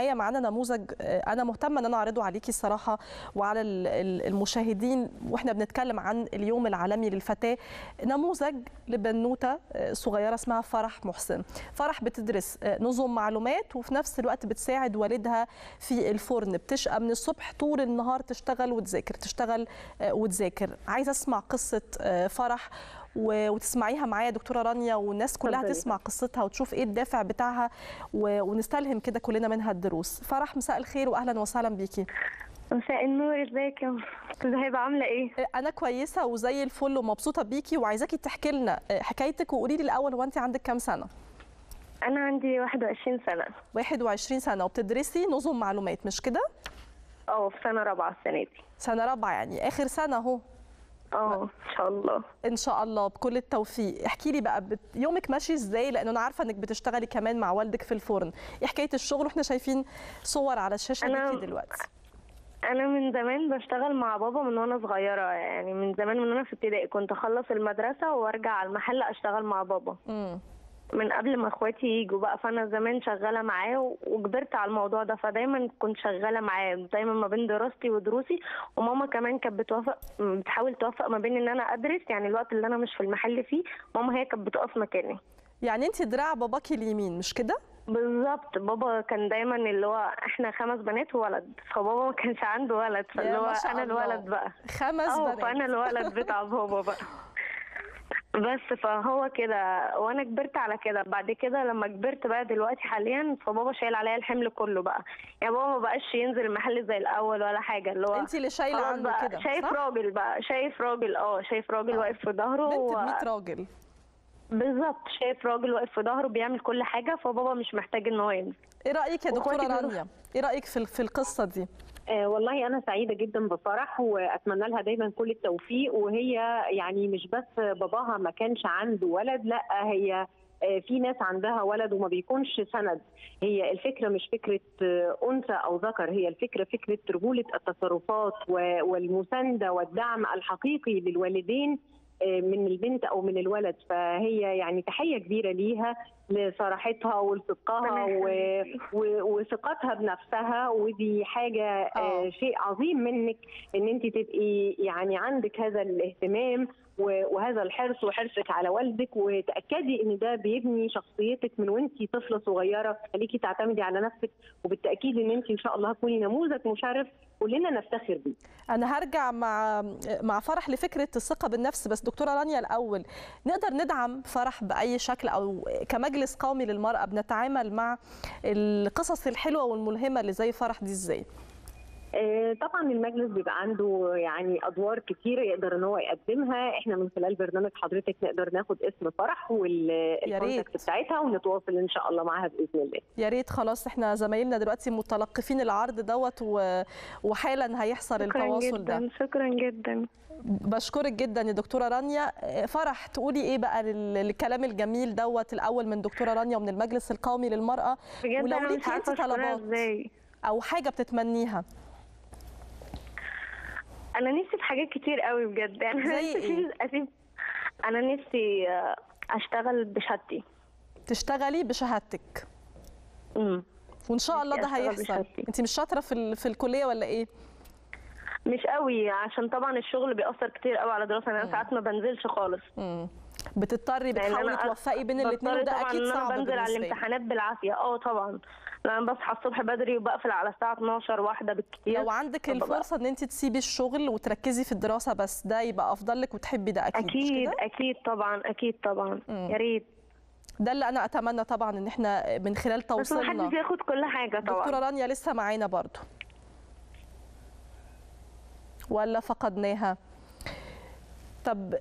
هي معانا نموذج أنا مهتمة إن أنا أعرضه عليكي الصراحة وعلى المشاهدين وإحنا بنتكلم عن اليوم العالمي للفتاة. نموذج لبنوتة صغيرة اسمها فرح محسن. فرح بتدرس نظم معلومات وفي نفس الوقت بتساعد والدها في الفرن. بتشقى من الصبح طول النهار تشتغل وتذاكر تشتغل وتذاكر. عايزة أسمع قصة فرح وتسمعيها معايا دكتورة رانيا والناس كلها تسمع قصتها وتشوف إيه الدافع بتاعها ونستلهم كده كلنا منها الدروس. فرح مساء الخير واهلا وسهلا بيكي. مساء النور ازيك يا هبه عاملة إيه؟ أنا كويسة وزي الفل ومبسوطة بيكي وعايزاكي تحكي لنا حكايتك وقولي لي الأول هو انت عندك كام سنة؟ أنا عندي 21 سنة. 21 سنة وبتدرسي نظم معلومات مش كده؟ آه في سنة رابعة السنة دي. سنة رابعة يعني آخر سنة أهو. آه ان شاء الله. إن شاء الله بكل التوفيق. احكي لي بقى بت... يومك ماشي إزاي؟ لأن أنا عارفة إنك بتشتغلي كمان مع والدك في الفرن. إيه حكاية الشغل؟ وإحنا شايفين صور على الشاشة أنا... دي دلوقتي. أنا من زمان بشتغل مع بابا من وأنا صغيرة يعني من زمان من وأنا في ابتدائي. كنت أخلص المدرسة وأرجع على المحل أشتغل مع بابا. امم من قبل ما اخواتي يجوا بقى فانا زمان شغاله معاه وكبرت على الموضوع ده فدايما كنت شغاله معاه دايما ما بين دراستي ودروسي وماما كمان كانت بتوافق بتحاول توفق ما بين إن أنا أدرس يعني الوقت اللي أنا مش في المحل فيه ماما هي كانت بتقف مكاني. يعني انت دراع باباكي اليمين مش كده؟ بالظبط. بابا كان دايما اللي هو إحنا خمس بنات وولد فبابا ما كانش عنده ولد فاللي هو أنا الولد بقى. خمس بنات. فأنا الولد بتاع بابا بقى. بس فهو كده وأنا كبرت على كده. بعد كده لما كبرت بقى دلوقتي حاليا فبابا شايل عليا الحمل كله بقى. يعني بابا ما بقاش ينزل المحل زي الأول ولا حاجة اللي هو انت اللي شايلة عنده كده شايف صح؟ راجل بقى شايف راجل آه شايف راجل واقف في ظهره بنت 100 راجل. بالظبط شايف راجل واقف في ظهره بيعمل كل حاجة فبابا مش محتاج إن هو ينزل. إيه رأيك يا دكتورة رانيا؟ إيه رأيك في في القصة دي؟ آه والله أنا سعيدة جدا بفرح وأتمنى لها دايما كل التوفيق. وهي يعني مش بس باباها ما كانش عنده ولد لأ هي في ناس عندها ولد وما بيكونش سند. هي الفكرة مش فكرة أنثى أو ذكر هي الفكرة فكرة رجولة التصرفات والمساندة والدعم الحقيقي للوالدين من البنت أو من الولد. فهي يعني تحية كبيرة ليها. لصراحتها ولصدقها وثقتها بنفسها ودي حاجة أوه. شيء عظيم منك إن أنت تبقي يعني عندك هذا الاهتمام وهذا الحرص وحرصك على والدك وتأكدي إن ده بيبني شخصيتك من وأنت طفلة صغيرة خليكي تعتمدي على نفسك وبالتأكيد إن أنت إن شاء الله هتكوني نموذج مشرف كلنا نفتخر بيه. أنا هرجع مع مع فرح لفكرة الثقة بالنفس بس دكتورة رانيا الأول نقدر ندعم فرح بأي شكل أو كمجلس قومي للمرأة بنتعامل مع القصص الحلوة والملهمة اللي زي فرح دي إزاي؟ طبعا المجلس بيبقى عنده يعني أدوار كتيره يقدر إن هو يقدمها. إحنا من خلال برنامج حضرتك نقدر ناخد اسم فرح والكونتاكت بتاعتها ونتواصل إن شاء الله معاها بإذن الله. يا ريت. خلاص إحنا زمايلنا دلوقتي متلقفين العرض دوت وحالا هيحصل التواصل جداً. ده شكرا جدا. بشكرك جدا يا دكتورة رانيا. فرح تقولي إيه بقى للكلام الجميل دوت الأول من دكتورة رانيا ومن المجلس القومي للمرأة؟ ولو ليكي أنت طلبات. أو حاجة بتتمنيها؟ أنا نفسي في حاجات كتير قوي بجد. يعني زي إيه؟ اسيب أنا نفسي أشتغل بشهادتي. تشتغلي بشهادتك. امم وإن شاء الله ده هيحصل. انت مش شاطرة في ال- في الكلية ولا إيه؟ مش قوي عشان طبعا الشغل بيأثر كتير قوي على الدراسه أنا ساعات ما بنزلش خالص. مم. بتضطري لأن بتحاولي توفقي بين الاثنين وده أكيد صعب بنزل على. الامتحانات بالعافية. آه طبعا. أنا بصحى الصبح بدري وبقفل على الساعة 12 واحدة بالكتير. لو عندك الفرصة إن أنت تسيبي الشغل وتركزي في الدراسة بس ده يبقى أفضل لك وتحبي ده أكيد, أكيد؟ أكيد طبعا أكيد طبعا. يا ريت. ده اللي أنا أتمنى طبعا إن إحنا من خلال بس توصيلنا. حدش ياخد كل حاجة طبعا. دكتورة رانيا لسه معانا برضو ولا فقدناها. طب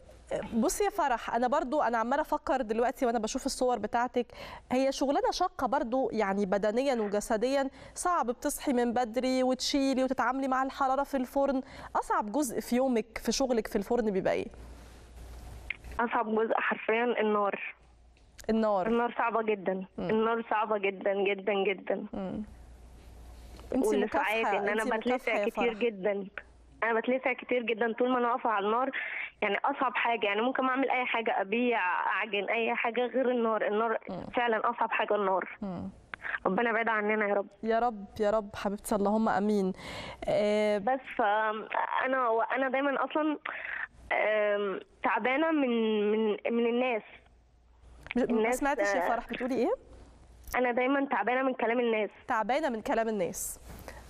بصي يا فرح أنا برضو أنا عمالة أفكر دلوقتي وأنا بشوف الصور بتاعتك. هي شغلانة شاقة برضو يعني بدنيا وجسديا. صعب بتصحي من بدري وتشيلي وتتعاملي مع الحرارة في الفرن. أصعب جزء في يومك في شغلك في الفرن بيبقى إيه؟ أصعب جزء حرفيا النار. النار. النار صعبة جدا. النار صعبة جدا جدا جدا. انت والساعات مكافحة إن أنا بتلسع كتير فرح. جدا. أنا بتلسع كتير جدا طول ما أنا واقفة على النار. يعني أصعب حاجة يعني ممكن أعمل أي حاجة أبيع أعجن أي حاجة غير النار. النار فعلا أصعب حاجة النار. ربنا يبعد عننا يا رب. يا رب يا رب حبيبتي اللهم آمين. آه، بس فانا أنا دايما أصلا تعبانة من من من الناس ما سمعتش يا فرح بتقولي إيه؟ أنا دايما تعبانة من كلام الناس. تعبانة من كلام الناس.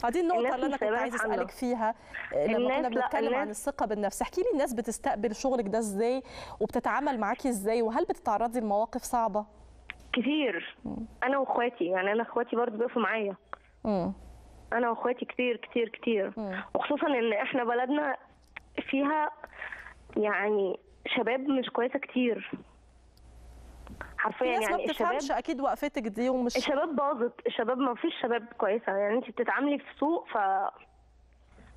هذه النقطة الناس اللي أنا مش كنت يتحملوا. أسألك فيها آه، لما كنا بنتكلم عن الثقة بالنفس احكي لي الناس بتستقبل شغلك ده إزاي وبتتعامل معاكي إزاي؟ وهل بتتعرضي لمواقف صعبة؟ كتير. أنا وإخواتي يعني أنا إخواتي برضه بيقفوا معايا. أنا وإخواتي كتير كتير كتير. مم. وخصوصا إن إحنا بلدنا فيها يعني شباب مش كويسة كتير. في حرفيا ما يعني الشباب بتفهمش أكيد وقفتك دي ومش الشباب باظت الشباب ما فيش شباب كويسة يعني أنت بتتعاملي في سوق ف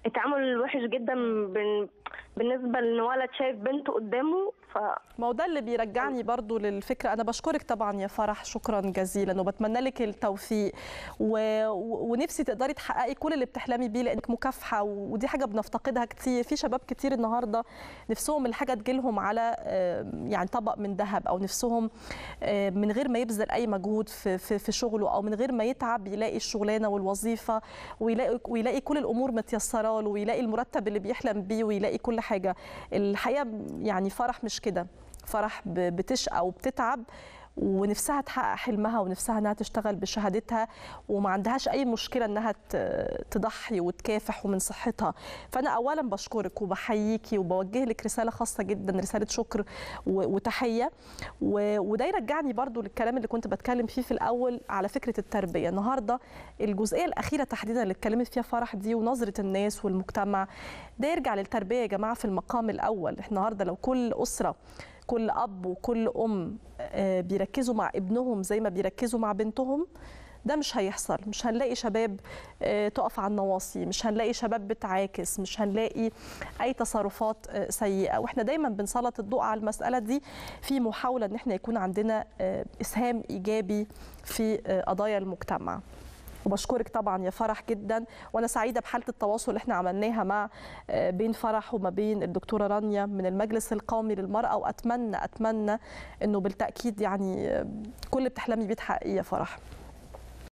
التعامل وحش جدا بن... بالنسبة لإن ولد شايف بنته قدامه ف ما هو ده اللي بيرجعني برضو للفكرة. أنا بشكرك طبعا يا فرح شكرا جزيلا وبتمنى لك التوفيق. و... ونفسي تقدري تحققي كل اللي بتحلمي بيه لأنك مكافحة ودي حاجة بنفتقدها كتير. في شباب كتير النهاردة نفسهم الحاجة تجيلهم على يعني طبق من ذهب أو نفسهم من غير ما يبذل أي مجهود في, في, في شغله أو من غير ما يتعب يلاقي الشغلانة والوظيفة ويلاقي ويلاقي كل الأمور متيسرة له ويلاقي المرتب اللي بيحلم بيه ويلاقي كل حاجة. الحقيقة يعني فرح مش كده. فرح بتشقى وبتتعب. ونفسها تحقق حلمها ونفسها إنها تشتغل بشهادتها وما عندهاش أي مشكلة إنها تضحي وتكافح ومن صحتها. فأنا اولا بشكرك وبحييكي وبوجه لك رسالة خاصة جدا رسالة شكر وتحية. وده يرجعني برضو للكلام اللي كنت بتكلم فيه في الأول على فكرة التربية. النهارده الجزئية الأخيرة تحديدا اللي اتكلمت فيها فرح دي ونظرة الناس والمجتمع ده يرجع للتربية يا جماعة في المقام الأول. إحنا النهارده لو كل أسرة كل أب وكل أم آه، بيركزوا مع ابنهم زي ما بيركزوا مع بنتهم ده مش هيحصل. مش هنلاقي شباب آه، تقف على النواصي مش هنلاقي شباب بتعاكس مش هنلاقي أي تصرفات آه، سيئة. وإحنا دايما بنسلط الضوء على المسألة دي في محاولة إن إحنا يكون عندنا إسهام إيجابي في قضايا المجتمع. وبشكرك طبعا يا فرح جدا. وأنا سعيدة بحالة التواصل اللي إحنا عملناها مع آه، بين فرح وما بين الدكتورة رانيا من المجلس القومي للمرأة. وأتمنى أتمنى إنه بالتأكيد يعني آه، كل اللي بتحلمي بيه تحققيه يا فرح.